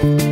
Bye.